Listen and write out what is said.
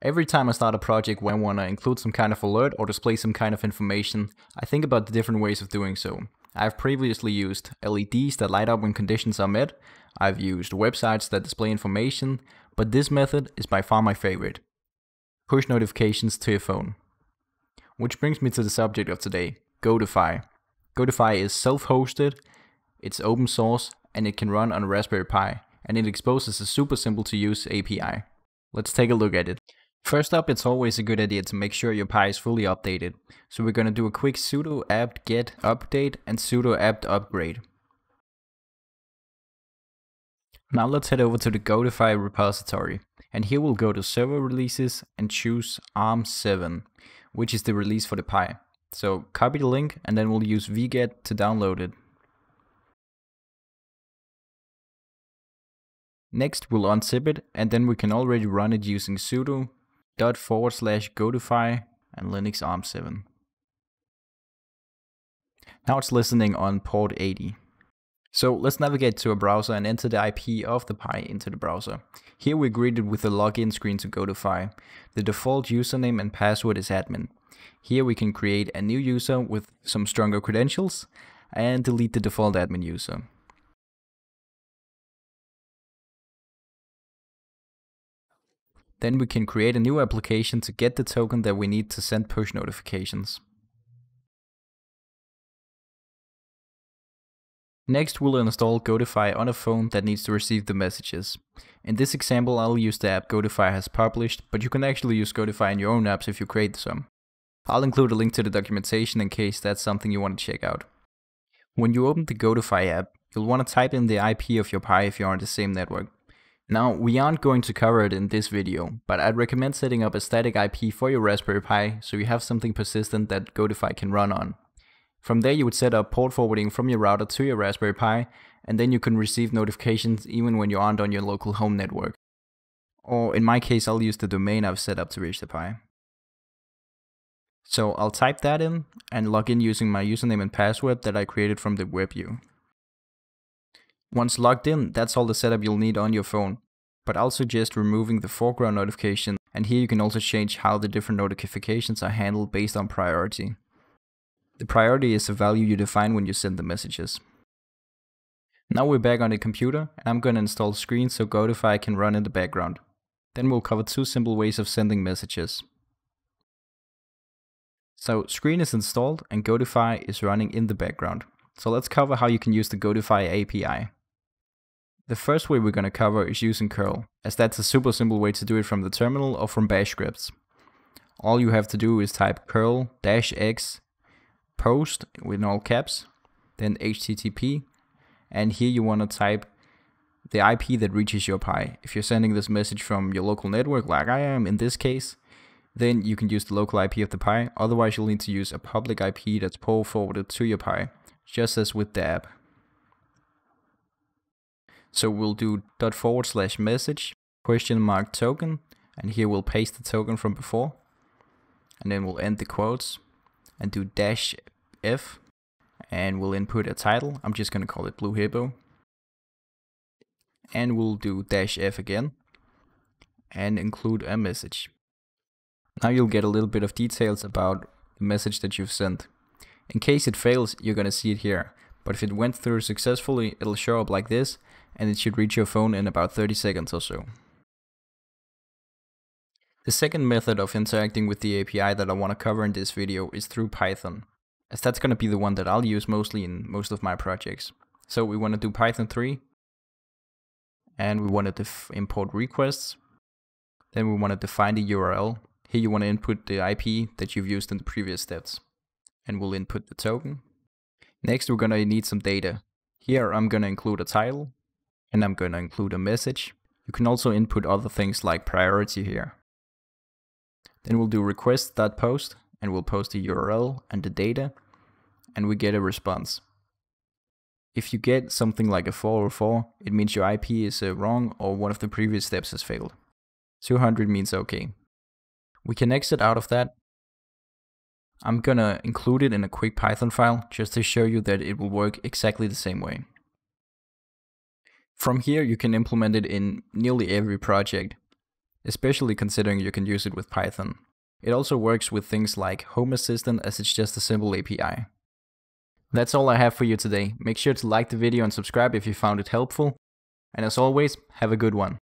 Every time I start a project where I want to include some kind of alert or display some kind of information, I think about the different ways of doing so. I've previously used LEDs that light up when conditions are met, I've used websites that display information, but this method is by far my favorite. Push notifications to your phone. Which brings me to the subject of today, Gotify. Gotify is self-hosted, it's open source, and it can run on Raspberry Pi, and it exposes a super simple to use API. Let's take a look at it. First up, it's always a good idea to make sure your Pi is fully updated. So we're gonna do a quick sudo apt get update and sudo apt upgrade. Now let's head over to the Gotify repository. And here we'll go to server releases and choose ARM7, which is the release for the Pi. So copy the link and then we'll use wget to download it. Next we'll unzip it and then we can already run it using sudo dot forward slash gotify and Linux ARM7. Now it's listening on port 80. So let's navigate to a browser and enter the IP of the Pi into the browser. Here we're greeted with a login screen to Gotify. The default username and password is admin. Here we can create a new user with some stronger credentials and delete the default admin user. Then we can create a new application to get the token that we need to send push notifications. Next we'll install Gotify on a phone that needs to receive the messages. In this example I'll use the app Gotify has published, but you can actually use Gotify in your own apps if you create some. I'll include a link to the documentation in case that's something you want to check out. When you open the Gotify app, you'll want to type in the IP of your Pi if you're on the same network. Now, we aren't going to cover it in this video, but I'd recommend setting up a static IP for your Raspberry Pi so you have something persistent that Gotify can run on. From there you would set up port forwarding from your router to your Raspberry Pi, and then you can receive notifications even when you aren't on your local home network. Or in my case I'll use the domain I've set up to reach the Pi. So I'll type that in and log in using my username and password that I created from the web view. Once logged in, that's all the setup you'll need on your phone. But I'll suggest removing the foreground notification and here you can also change how the different notifications are handled based on priority. The priority is the value you define when you send the messages. Now we're back on the computer and I'm gonna install Screen so Gotify can run in the background. Then we'll cover two simple ways of sending messages. So Screen is installed and Gotify is running in the background. So let's cover how you can use the Gotify API. The first way we're going to cover is using curl, as that's a super simple way to do it from the terminal or from bash scripts. All you have to do is type curl dash x post with all caps, then http, and here you want to type the IP that reaches your Pi. If you're sending this message from your local network, like I am in this case, then you can use the local IP of the Pi, otherwise you'll need to use a public IP that's port forwarded to your Pi, just as with the app. So we'll do dot forward slash message question mark token and here we'll paste the token from before. And then we'll end the quotes and do dash f and we'll input a title. I'm just gonna call it blue hippo. And we'll do dash f again and include a message. Now you'll get a little bit of details about the message that you've sent. In case it fails you're gonna see it here. But if it went through successfully it'll show up like this and it should reach your phone in about 30 seconds or so. The second method of interacting with the API that I want to cover in this video is through Python, as that's going to be the one that I'll use mostly in most of my projects. So we want to do Python 3, and we want to import requests, then we want to define the URL. Here you want to input the IP that you've used in the previous steps, and we'll input the token. Next we're going to need some data. Here I'm going to include a title, and I'm going to include a message. You can also input other things like priority here. Then we'll do request.post and we'll post the URL and the data and we get a response. If you get something like a 404, it means your IP is uh, wrong or one of the previous steps has failed. 200 means okay. We can exit out of that. I'm gonna include it in a quick Python file just to show you that it will work exactly the same way. From here, you can implement it in nearly every project. especially considering you can use it with Python. It also works with things like Home Assistant as it's just a simple API. That's all I have for you today. Make sure to like the video and subscribe if you found it helpful. And as always, have a good one.